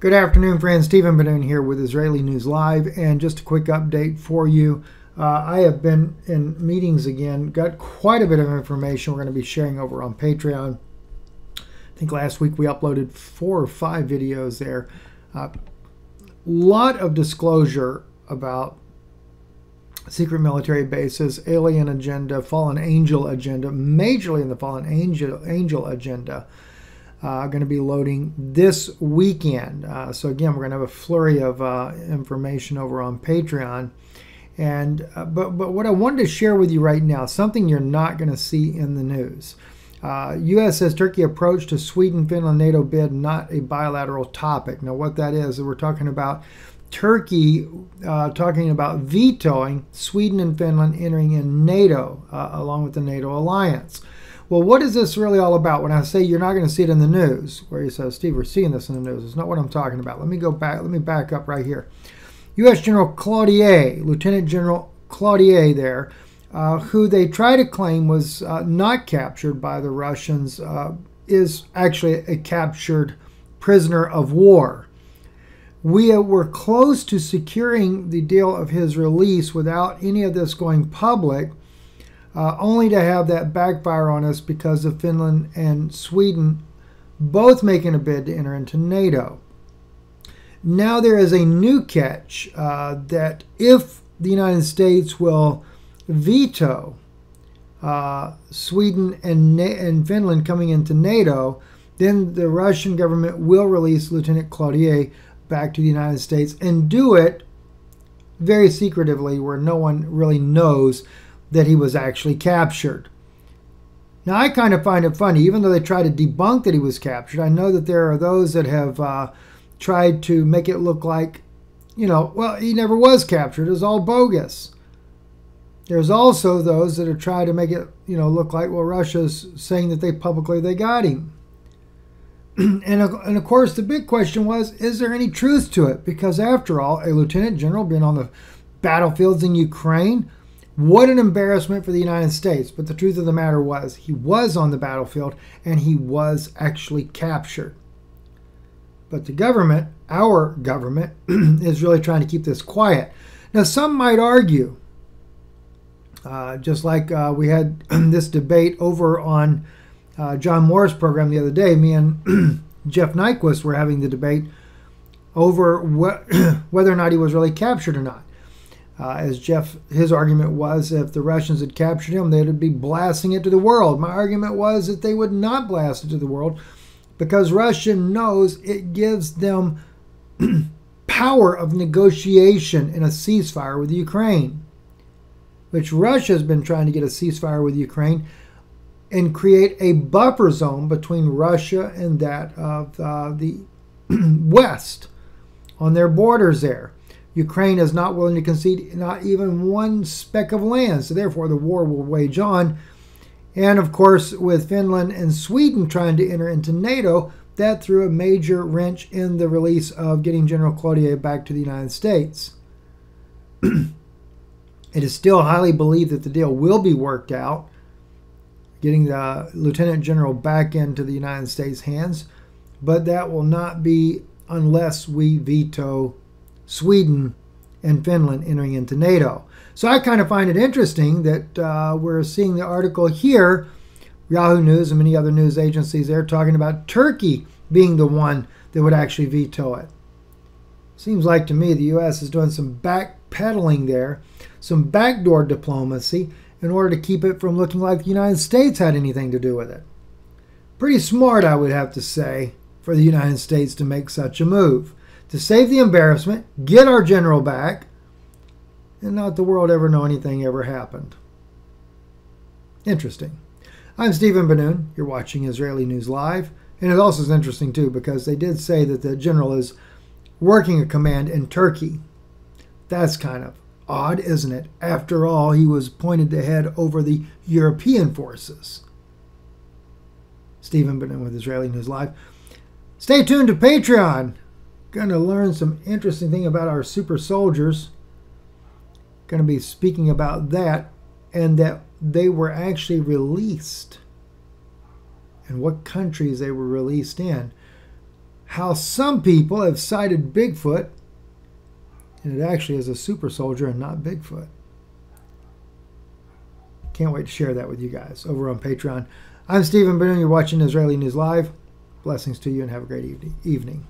Good afternoon, friends. Steven Ben-Nun here with Israeli News Live, and just a quick update for you. Uh, I have been in meetings again, got quite a bit of information we're going to be sharing over on Patreon. I think last week we uploaded four or five videos there. A uh, lot of disclosure about secret military bases, alien agenda, fallen angel agenda, majorly in the fallen angel angel agenda uh, going to be loading this weekend. Uh, so again, we're going to have a flurry of uh, information over on Patreon. And uh, but but what I wanted to share with you right now, something you're not going to see in the news. U.S. Uh, says Turkey approach to Sweden Finland NATO bid not a bilateral topic. Now, what that is, we're talking about Turkey uh, talking about vetoing Sweden and Finland entering in NATO along with the NATO alliance. Well, what is this really all about? When I say you're not going to see it in the news, where you say, Steve, we're seeing this in the news. It's not what I'm talking about. Let me go back. Let me back up right here. U.S. General Cloutier, Lieutenant General Cloutier there, uh, who they try to claim was uh, not captured by the Russians, uh, is actually a captured prisoner of war. We were close to securing the deal of his release without any of this going public uh, only to have that backfire on us because of Finland and Sweden both making a bid to enter into NATO. Now there is a new catch uh, that if the United States will veto uh, Sweden and, and Finland coming into NATO, then the Russian government will release Lieutenant Cloutier back to the United States and do it very secretively where no one really knows that he was actually captured. Now, I kind of find it funny, even though they try to debunk that he was captured, I know that there are those that have uh, tried to make it look like, you know, well, he never was captured. It was all bogus. There's also those that are trying to make it, you know, look like, well, Russia's saying that they publicly they got him. and, and of course, the big question was, is there any truth to it? Because after all, a lieutenant general being on the battlefields in Ukraine, what an embarrassment for the United States. But the truth of the matter was, he was on the battlefield and he was actually captured. But the government, our government, is really trying to keep this quiet. Now, some might argue, uh, just like uh, we had this debate over on uh, John Moore's program the other day, me and Jeff Nyquist were having the debate over wh- whether or not he was really captured or not. Uh, as Jeff, his argument was if the Russians had captured him, they'd be blasting it to the world. My argument was that they would not blast it to the world because Russia knows it gives them power of negotiation in a ceasefire with Ukraine, which Russia has been trying to get a ceasefire with Ukraine and create a buffer zone between Russia and that of uh, the West on their borders there. Ukraine is not willing to concede not even one speck of land, so therefore the war will wage on. And of course, with Finland and Sweden trying to enter into NATO, that threw a major wrench in the release of getting General Cloutier back to the United States. it is still highly believed that the deal will be worked out, getting the Lieutenant General back into the United States' hands, but that will not be unless we veto Sweden and Finland entering into NATO. So I kind of find it interesting that uh, we're seeing the article here, Yahoo News and many other news agencies, they're talking about Turkey being the one that would actually veto it. Seems like to me the U.S. is doing some backpedaling there, some backdoor diplomacy in order to keep it from looking like the United States had anything to do with it. Pretty smart, I would have to say, for the United States to make such a move to save the embarrassment, get our general back, and not the world ever know anything ever happened. Interesting. I'm Steven Ben-Nun. You're watching Israeli News Live. And it also is interesting, too, because they did say that the general is working a command in Turkey. That's kind of odd, isn't it? After all, he was pointed to head over the European forces. Steven Ben-Nun with Israeli News Live. Stay tuned to Patreon going to learn some interesting thing about our super soldiers. Going to be speaking about that and that they were actually released and what countries they were released in. how some people have sighted Bigfoot, and it actually is a super soldier and not Bigfoot. Can't wait to share that with you guys over on Patreon. I'm Steven Boone. You're watching Israeli News Live. Blessings to you and have a great evening.